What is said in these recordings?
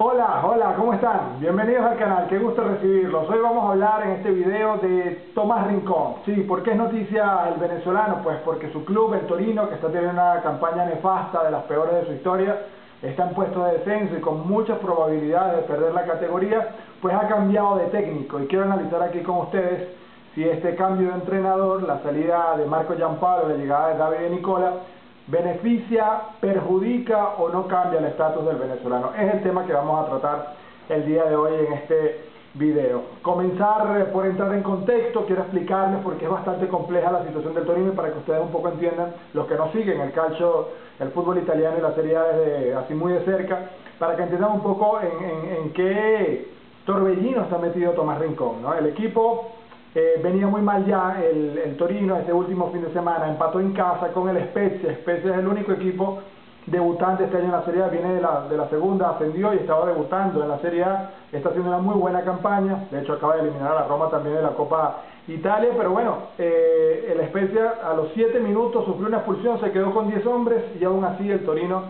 Hola, hola, ¿cómo están? Bienvenidos al canal, qué gusto recibirlos. Hoy vamos a hablar en este video de Tomás Rincón. Sí, ¿por qué es noticia el venezolano? Pues porque su club, el Torino, que está teniendo una campaña nefasta de las peores de su historia, está en puesto de descenso y con muchas probabilidades de perder la categoría, pues ha cambiado de técnico. Y quiero analizar aquí con ustedes si este cambio de entrenador, la salida de Marco Giampaolo, la llegada de David Nicola, beneficia, perjudica o no cambia el estatus del venezolano. Es el tema que vamos a tratar el día de hoy en este video. Comenzar eh, por entrar en contexto, quiero explicarles porque es bastante compleja la situación del Torino para que ustedes un poco entiendan, los que nos siguen el calcio, el fútbol italiano y la Serie desde así muy de cerca, para que entiendan un poco en, en qué torbellino está metido Tomás Rincón. ¿no? El equipo eh, venía muy mal ya el, Torino este último fin de semana, empató en casa con el Spezia, Spezia es el único equipo debutante este año en la Serie A, viene de la, de la segunda, ascendió y estaba debutando en la Serie A, está haciendo una muy buena campaña, de hecho acaba de eliminar a la Roma también de la Copa Italia, pero bueno, eh, el Spezia a los 7 minutos sufrió una expulsión, se quedó con 10 hombres y aún así el Torino,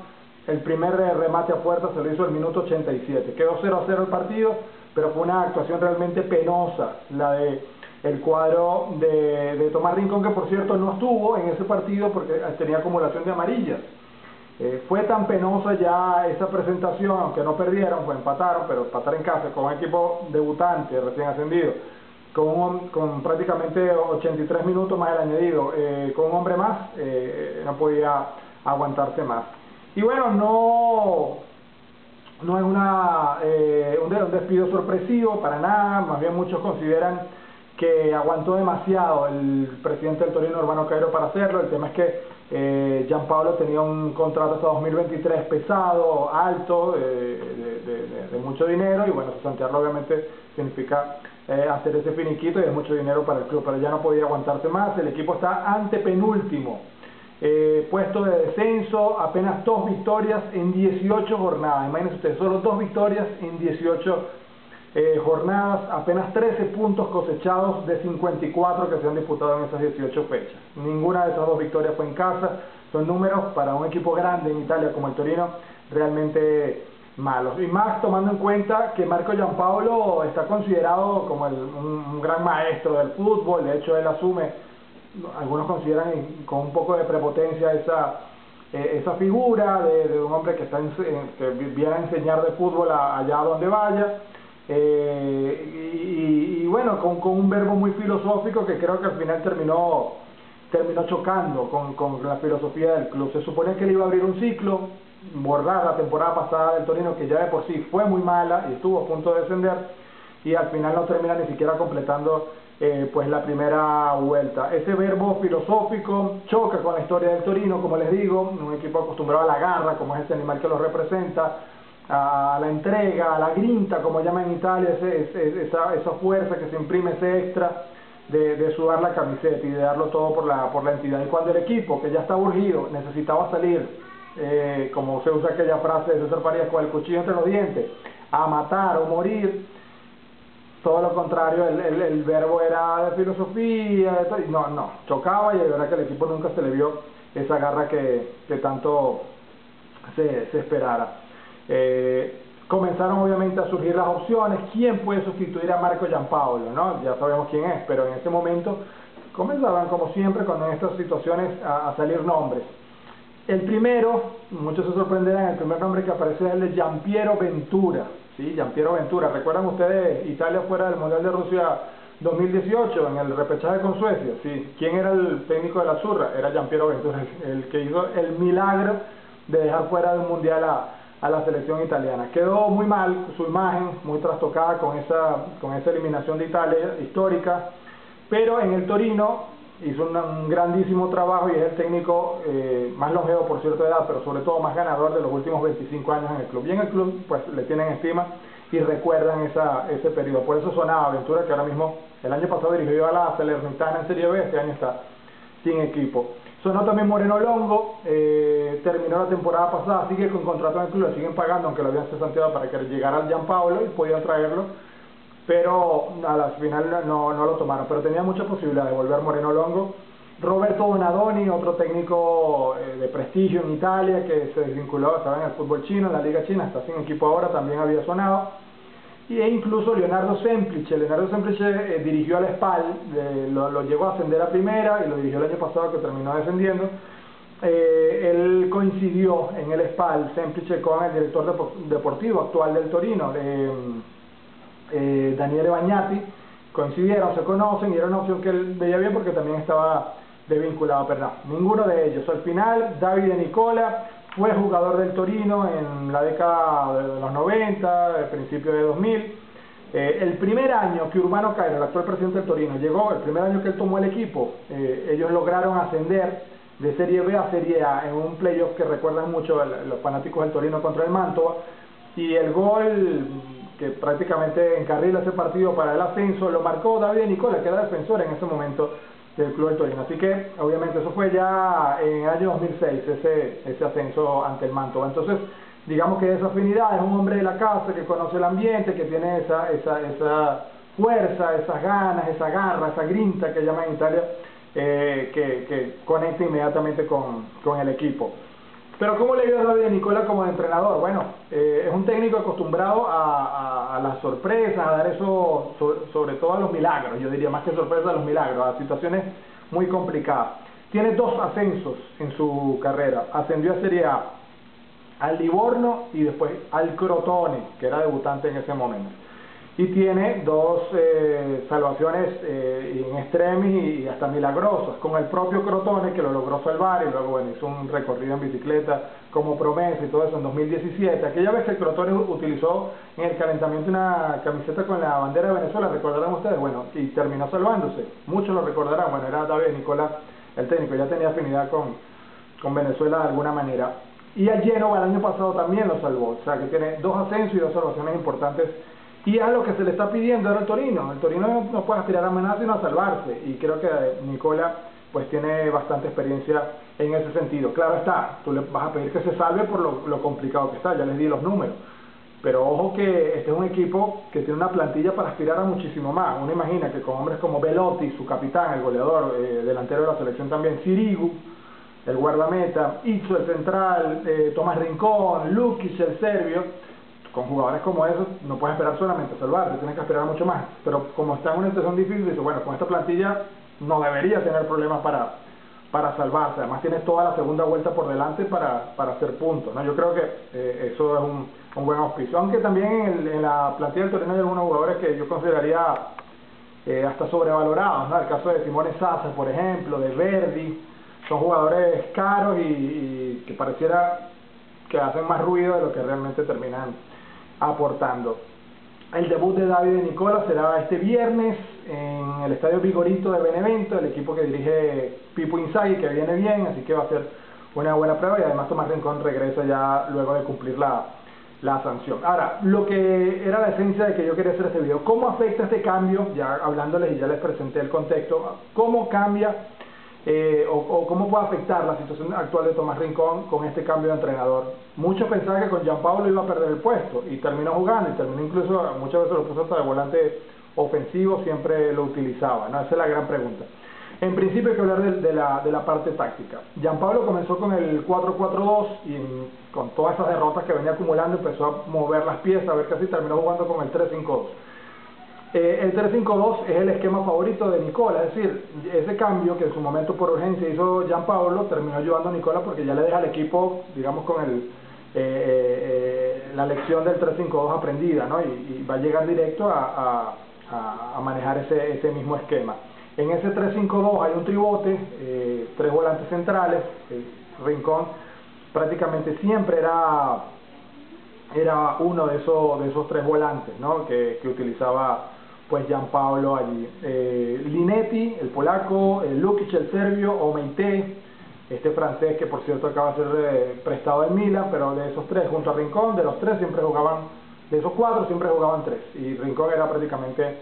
el primer remate a puerta se lo hizo el minuto 87, quedó 0 a 0 el partido, pero fue una actuación realmente penosa la de el cuadro de, Tomás Rincón, que por cierto no estuvo en ese partido porque tenía acumulación de amarillas. Eh, fue tan penosa ya esa presentación, aunque no perdieron, pues empataron, pero empatar en casa con un equipo debutante, recién ascendido, con, con prácticamente 83 minutos más el añadido, eh, con un hombre más, eh, no podía aguantarse más. Y bueno, no, no es una, un despido sorpresivo para nada, más bien muchos consideran que aguantó demasiado el presidente del Torino, Urbano Cairo, para hacerlo. El tema es que eh, Gianpaolo tenía un contrato hasta 2023 pesado, alto, de, mucho dinero, y bueno, santiago obviamente significa eh, hacer ese finiquito y es mucho dinero para el club, pero ya no podía aguantarse más. El equipo está antepenúltimo. Eh, puesto de descenso, apenas dos victorias en 18 jornadas. Imagínense ustedes, solo dos victorias en 18 eh, jornadas, apenas 13 puntos cosechados de 54 que se han disputado en esas 18 fechas. Ninguna de esas dos victorias fue en casa. Son números para un equipo grande en Italia como el Torino realmente malos. Y más tomando en cuenta que Marco Giampaolo está considerado como un, gran maestro del fútbol. De hecho, él asume, algunos consideran con un poco de prepotencia esa, eh, esa figura de, un hombre que, está que viene a enseñar de fútbol allá donde vaya. Eh, y, bueno, con, con, un verbo muy filosófico que creo que al final terminó, terminó chocando con, con la filosofía del club. Se supone que él iba a abrir un ciclo, borrar la temporada pasada del Torino, que ya de por sí fue muy mala y estuvo a punto de descender, y al final no termina ni siquiera completando eh, pues la primera vuelta. Ese verbo filosófico choca con la historia del Torino, como les digo, un equipo acostumbrado a la garra, como es ese animal que lo representa, a la entrega, a la grinta, como llaman en Italia, esa, esa, fuerza que se imprime, ese extra de, sudar la camiseta y de darlo todo por la, por la entidad. Y cuando el equipo, que ya estaba urgido, necesitaba salir, eh, como se usa aquella frase de César Farías, con el cuchillo entre los dientes, a matar o morir, todo lo contrario, el, el, verbo era de filosofía, no, no, chocaba y de verdad que el equipo nunca se le vio esa garra que, que tanto se, se esperara. Eh, comenzaron obviamente a surgir las opciones, quién puede sustituir a Marco Giampaolo, ¿no? Ya sabemos quién es, pero en ese momento comenzaban como siempre con estas situaciones a, salir nombres. El primero, muchos se sorprenderán, el primer nombre que aparece es el de Giampiero Ventura, ¿sí? Giampiero Ventura. ¿Recuerdan ustedes Italia fuera del Mundial de Rusia 2018 en el repechaje con Suecia? ¿sí? ¿Quién era el técnico de la Zurra? Era Giampiero Ventura, el que hizo el milagro de dejar fuera del Mundial a, a la selección italiana. Quedó muy mal su imagen, muy trastocada con esa, con esa eliminación de Italia histórica, pero en el Torino hizo un, grandísimo trabajo y es el técnico eh, más longevo por cierta edad, pero sobre todo más ganador de los últimos 25 años en el club. Y en el club pues le tienen estima y recuerdan esa, ese periodo. Por eso sonaba Aventura, que ahora mismo el año pasado dirigió a la Salernitana en Serie B, este año está sin equipo. Sonó también Moreno Longo, eh, terminó la temporada pasada, sigue con contrato en el club, siguen pagando, aunque lo habían cesanteado para que llegara al Gianpaolo y podían traerlo, pero a la final no, no lo tomaron, pero tenía mucha posibilidad de volver Moreno Longo Roberto Donadoni, otro técnico eh, de prestigio en Italia que se desvinculó, estaba en el fútbol chino, en la liga china, está sin equipo ahora, también había sonado. E incluso Leonardo Semplice, Leonardo Semplice eh, dirigió al Spal, lo, lo, llegó a ascender a primera y lo dirigió el año pasado que terminó descendiendo. Eh, él coincidió en el Spal, Semplice, con el director deportivo actual del Torino, Daniele Bagnati, coincidieron, se conocen y era una opción que él veía bien porque también estaba desvinculado, pero ninguno de ellos. Al final, Davide Nicola fue jugador del Torino en la década de los 90, el principio de 2000. Eh, el primer año que Urbano Cairo, el actual presidente del Torino, llegó, el primer año que él tomó el equipo, eh, ellos lograron ascender de Serie B a Serie A en un playoff que recuerdan mucho los fanáticos del Torino contra el Mantova. Y el gol que prácticamente encarrila ese partido para el ascenso lo marcó David Nicola, que era defensor en ese momento del Club del Torino. Así que, obviamente, eso fue ya en el año 2006, ese, ese ascenso ante el Mantova. Entonces, digamos que esa afinidad es un hombre de la casa que conoce el ambiente, que tiene esa, esa, esa fuerza, esas ganas, esa garra, esa grinta que llaman en Italia, eh, que, que, conecta inmediatamente con, con el equipo. Pero ¿cómo le dio a Nicola como entrenador? Bueno, eh, es un técnico acostumbrado a, las sorpresas, a dar eso, sobre, todo a los milagros, yo diría más que sorpresas, a los milagros, a situaciones muy complicadas. Tiene dos ascensos en su carrera. Ascendió a Serie A al Livorno y después al Crotone, que era debutante en ese momento y tiene dos eh, salvaciones eh, in extremis y hasta milagrosas, con el propio Crotone que lo logró salvar y luego bueno, hizo un recorrido en bicicleta como promesa y todo eso en 2017. Aquella vez que Crotone utilizó en el calentamiento una camiseta con la bandera de Venezuela, recordarán ustedes, bueno, y terminó salvándose. Muchos lo recordarán, bueno, era David Nicolás, el técnico, ya tenía afinidad con, con Venezuela de alguna manera. Y a Genova el año pasado también lo salvó, o sea que tiene dos ascensos y dos salvaciones importantes y es lo que se le está pidiendo ahora al Torino. El Torino no puede aspirar a amenaza sino a salvarse. Y creo que Nicola pues tiene bastante experiencia en ese sentido. Claro está, tú le vas a pedir que se salve por lo, complicado que está, ya les di los números. Pero ojo que este es un equipo que tiene una plantilla para aspirar a muchísimo más. Uno imagina que con hombres como Velotti, su capitán, el goleador, eh, delantero de la selección también, Sirigu, el guardameta, Itzo, el central, eh, Tomás Rincón, Lukic, el serbio, con jugadores como esos no puedes esperar solamente a salvarte, tienes que esperar mucho más. Pero como está en una situación difícil, dices, bueno, con esta plantilla no debería tener problemas para, para salvarse. Además tienes toda la segunda vuelta por delante para, para hacer puntos. ¿no? Yo creo que eh, eso es un, un, buen auspicio. Aunque también en, en, la plantilla del Torino hay algunos jugadores que yo consideraría eh, hasta sobrevalorados. ¿no? El caso de Simone Sasa, por ejemplo, de Verdi. Son jugadores caros y, y que pareciera que hacen más ruido de lo que realmente terminan aportando. El debut de David Nicola será este viernes en el Estadio Vigorito de Benevento, el equipo que dirige Pipo Inzaghi, que viene bien, así que va a ser una buena prueba y además Tomás Rincón regresa ya luego de cumplir la, la sanción. Ahora, lo que era la esencia de que yo quería hacer este video, ¿cómo afecta este cambio? Ya hablándoles y ya les presenté el contexto, ¿cómo cambia eh, o, cómo puede afectar la situación actual de Tomás Rincón con este cambio de entrenador. Muchos pensaban que con Gianpaolo iba a perder el puesto y terminó jugando y terminó incluso, muchas veces lo puso hasta de volante ofensivo, siempre lo utilizaba, ¿no? Esa es la gran pregunta. En principio hay que hablar de, la, de la parte táctica. Gianpaolo comenzó con el 4-4-2 y con todas esas derrotas que venía acumulando empezó a mover las piezas, a ver casi terminó jugando con el 3-5-2. Eh, el 3-5-2 es el esquema favorito de Nicola, es decir, ese cambio que en su momento por urgencia hizo Gianpaolo terminó ayudando a Nicola porque ya le deja al equipo, digamos, con el, eh, eh, la lección del 3-5-2 aprendida, ¿no? Y, va a llegar directo a, a, manejar ese, ese, mismo esquema. En ese 3-5-2 hay un tribote, tres volantes centrales, Rincón prácticamente siempre era era uno de esos, de esos tres volantes ¿no? que, que utilizaba pues Gianpaolo allí. Eh, Linetti, el polaco, el Lukic, el serbio, Omeite, este francés que por cierto acaba de ser eh, prestado en Milan, pero de esos tres junto a Rincón, de los tres siempre jugaban, de esos cuatro siempre jugaban tres, y Rincón era prácticamente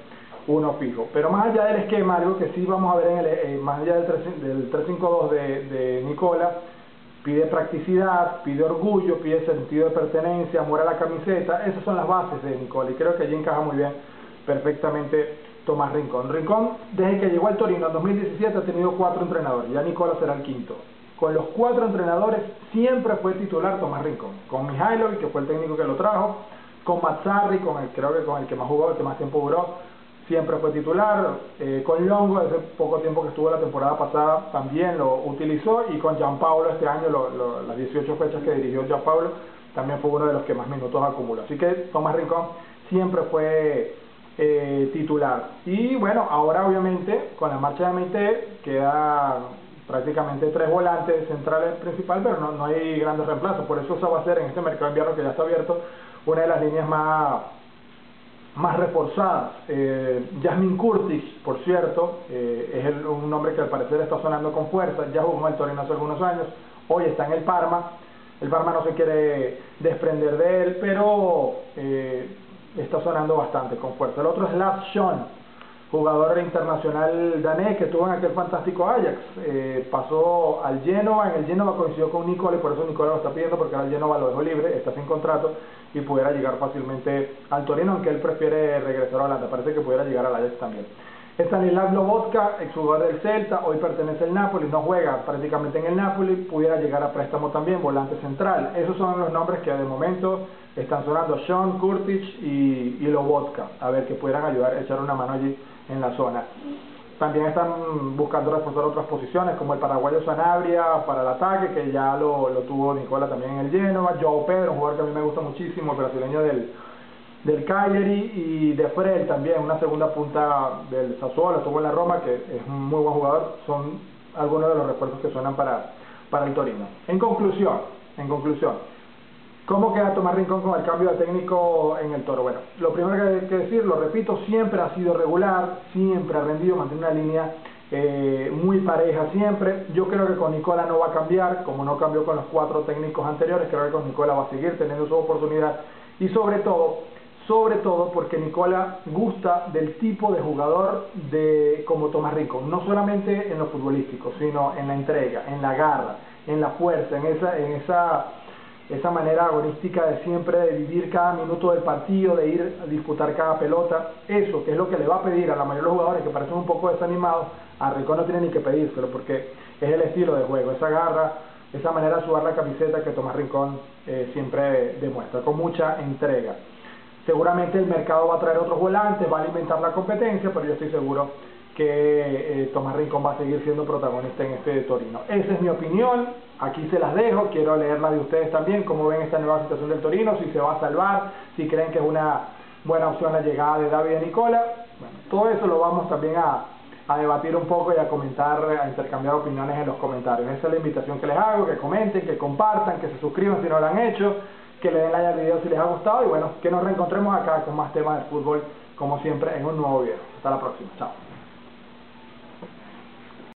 uno fijo. Pero más allá del esquema, algo que sí vamos a ver en el, eh, más allá del 3-5-2 de, de Nicola, pide practicidad, pide orgullo, pide sentido de pertenencia, amor a la camiseta, esas son las bases de Nicola y creo que allí encaja muy bien perfectamente Tomás Rincón. Rincón, desde que llegó al Torino en 2017, ha tenido cuatro entrenadores, ya Nicolás será el quinto. Con los cuatro entrenadores siempre fue titular Tomás Rincón. Con Mihailovic, que fue el técnico que lo trajo, con Mazzarri, con el, creo que con el que más jugó, el que más tiempo duró, siempre fue titular. Eh, con Longo, ese poco tiempo que estuvo la temporada pasada, también lo utilizó. Y con Gianpaolo este año, las 18 fechas que dirigió Gianpaolo, también fue uno de los que más minutos acumuló. Así que Tomás Rincón siempre fue eh, titular. Y bueno, ahora obviamente con la marcha de MIT queda prácticamente tres volantes centrales principal, pero no, no hay grandes reemplazos. Por eso eso va a ser en este mercado de invierno que ya está abierto una de las líneas más, más reforzadas. Eh, Jasmine Curtis, por cierto, eh, es un nombre que al parecer está sonando con fuerza, ya jugó el Torino hace algunos años, hoy está en el Parma, el Parma no se quiere desprender de él, pero eh, está sonando bastante con fuerza. El otro es Lars Schoen, jugador internacional danés que tuvo en aquel fantástico Ajax. Eh, pasó al Genoa, en el Genoa coincidió con Nicola y por eso Nicola lo está pidiendo porque ahora el Genoa lo dejó libre, está sin contrato y pudiera llegar fácilmente al Torino, aunque él prefiere regresar a Holanda, parece que pudiera llegar al Ajax también. Stanislav Lobotka, exjugador del Celta, hoy pertenece al Napoli, no juega prácticamente en el Napoli, pudiera llegar a préstamo también, volante central. Esos son los nombres que de momento están sonando, Sean, Kurtic y, y Lobotka, a ver que pudieran ayudar, echar una mano allí en la zona. También están buscando reforzar otras posiciones, como el paraguayo Sanabria para el ataque, que ya lo, lo tuvo Nicola también en el Genoa. Joao Pedro, un jugador que a mí me gusta muchísimo, el brasileño del, del Cagliari. Y de Fred también, una segunda punta del Sassuolo, estuvo en la Roma, que es un muy buen jugador. Son algunos de los refuerzos que suenan para, para el Torino. En conclusión, en conclusión, ¿Cómo queda Tomás Rincón con el cambio de técnico en el Toro? Bueno, lo primero que hay que decir, lo repito, siempre ha sido regular, siempre ha rendido, mantiene una línea eh, muy pareja siempre. Yo creo que con Nicola no va a cambiar, como no cambió con los cuatro técnicos anteriores, creo que con Nicola va a seguir teniendo su oportunidad y sobre todo, sobre todo porque Nicola gusta del tipo de jugador de como Tomás Rincón, no solamente en lo futbolístico, sino en la entrega, en la garra, en la fuerza, en esa, en esa esa manera agonística de siempre de vivir cada minuto del partido, de ir a disputar cada pelota, eso que es lo que le va a pedir a la mayoría de los jugadores que parecen un poco desanimados, a Rincón no tiene ni que pedírselo porque es el estilo de juego, esa garra, esa manera de sudar la camiseta que Tomás Rincón eh, siempre demuestra, con mucha entrega. Seguramente el mercado va a traer otros volantes, va a alimentar la competencia, pero yo estoy seguro que eh, Tomás Rincón va a seguir siendo protagonista en este Torino. Esa es mi opinión, aquí se las dejo, quiero leerla de ustedes también, cómo ven esta nueva situación del Torino, si se va a salvar, si creen que es una buena opción la llegada de David y Nicola. Todo eso lo vamos también a, a debatir un poco y a comentar, a intercambiar opiniones en los comentarios. Esa es la invitación que les hago, que comenten, que compartan, que se suscriban si no lo han hecho, que le den like al video si les ha gustado y bueno, que nos reencontremos acá con más temas de fútbol como siempre en un nuevo video. Hasta la próxima, chao.